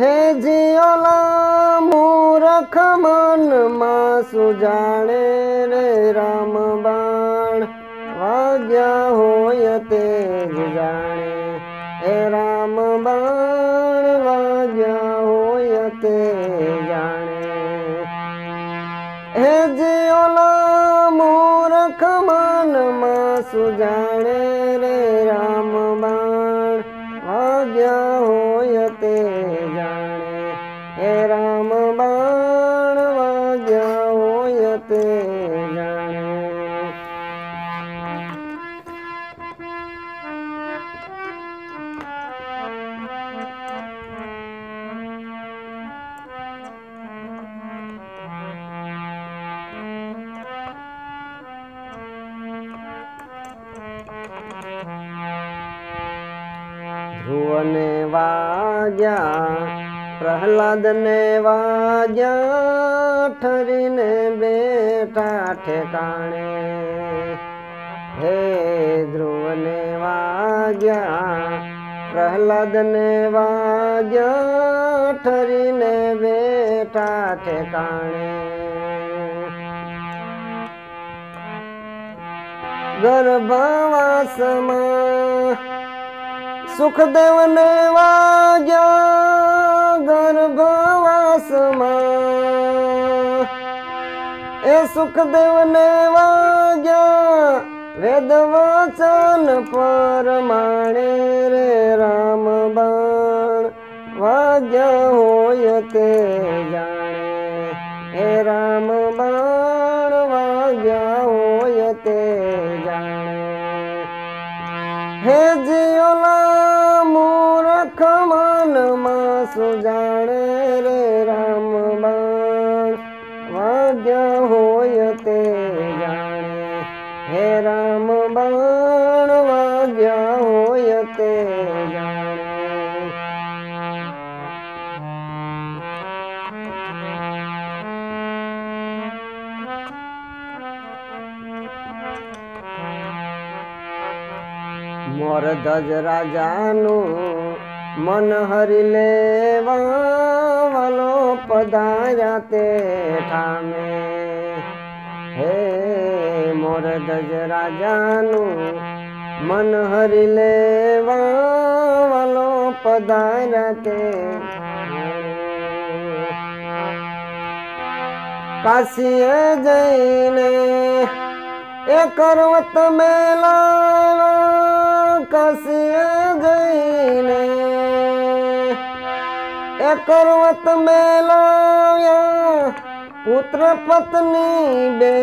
હે જીઓલા મૂરખ મનમાં સુજાણે રે રામ બાણ વાગ્યા હોય તે જ જાણે હે રામ બાણ વાગ્યા હોય તે જાણે હે જીઓલા મૂરખ મનમાં સુજાણે રે રામ બાણ વાગ્યા હોય गया प्रहलाद ने वाजा, ठरीने बेटा ठेकाणे। हे ध्रुव ने वाजा प्रहलाद ने वाजा, ठरीने बेटा ठेकाणे। गर्भवासमा सुखदेव ने वाजा गर्भवास ए सुखदेव ने वाजा, वेद वचन परमाणे रे राम बाण। वाजा हो ते जाणे हे राम बाण, वाजा हो ते जाने हे जियोला મૂરખ મનમાં સુજાણે રે રામ બાણ વાગ્યા હોય તે જાણે હે રામ બાણ વાગ્યા હોય તે જાણે મોર ધજ રાજાનું મન હરી લેવા વાલો પધાર્યા તે ઠામે. હે મોર ધજ રાજાનું મન હરી લેવા વાલો પધાર્યા તે કાશીએ જઈને એ કરવત મેલા કરવત મેલાયા. પુત્ર પત્ની બે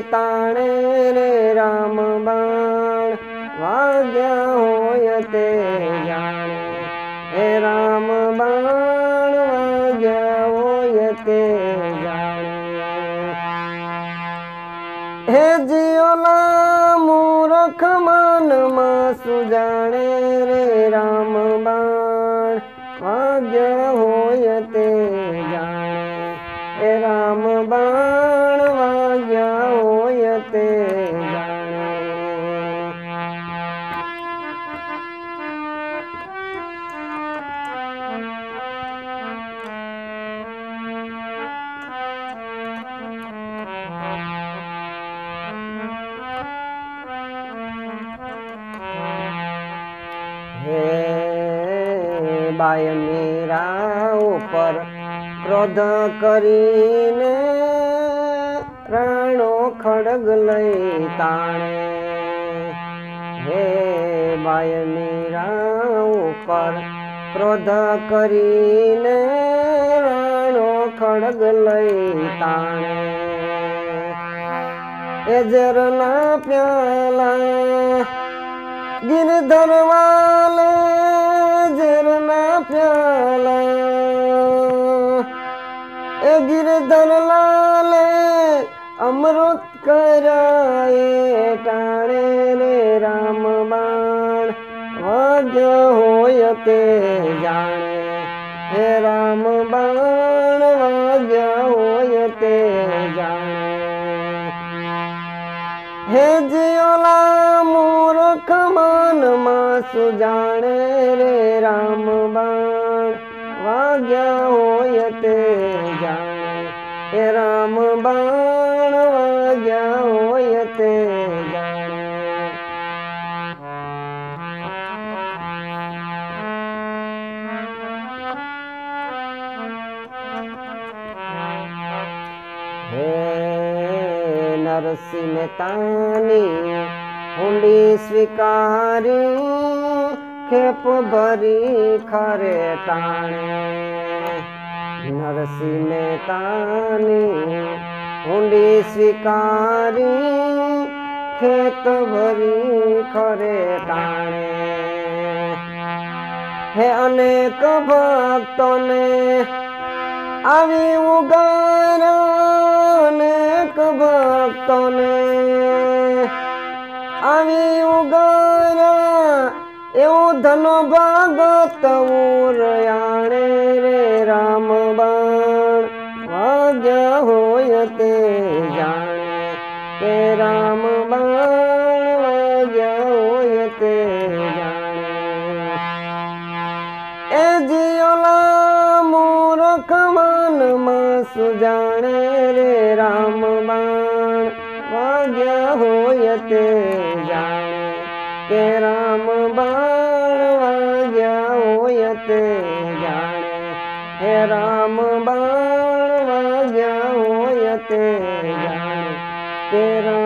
તાણે રે રામ બાણ. વાગ્યા હોય તે જાણે એ રામ બાણ. વાગ્યા હોય તે જાણે. હે જીઓલા મૂરખ મનમાં સુજાણે રે રામ બાણ. राम बाण वाया होयते बाय मेरा ऊपर ક્રોધ કરીને રાણો ખડગ લઈ તાણે. હે બાય મીરા ઉપર ક્રોધ કરીને રાણો ખડગ લઈ તાણે. એજરના પ્યાલા, ગિરધરવાલે જરના પ્યાલા गिरधर लाल अमृत कराए, टाणे रे राम बाण। आज हो ते जाने हे राम बाण आज हो ते जाने हे जियोला मूर्ख मान, मासु जाने रे राम बाण। आज हो ते जाने એ રામ બાણ વાગ્યા હોય તે જાણે હે નરસિંહ મહેતાની હુંડી સ્વીકારી ખેપ ભરી नरसी में तानी हुंडी शिकारी खेत भरी खरे ताने। हे अनेक भक्त ने आवी उगार अनेक भक्त ने आवी उगार एवं धनो भागत उर रे राम। मत जाने ते राम बाणते जाने। ए जियोला मूर्ख मन मा सुजाने रे राम बाण। वाग्या होयते जाने के राम बाण। वाग्या होयते जाने हे राम बाण। करते जाने तेरा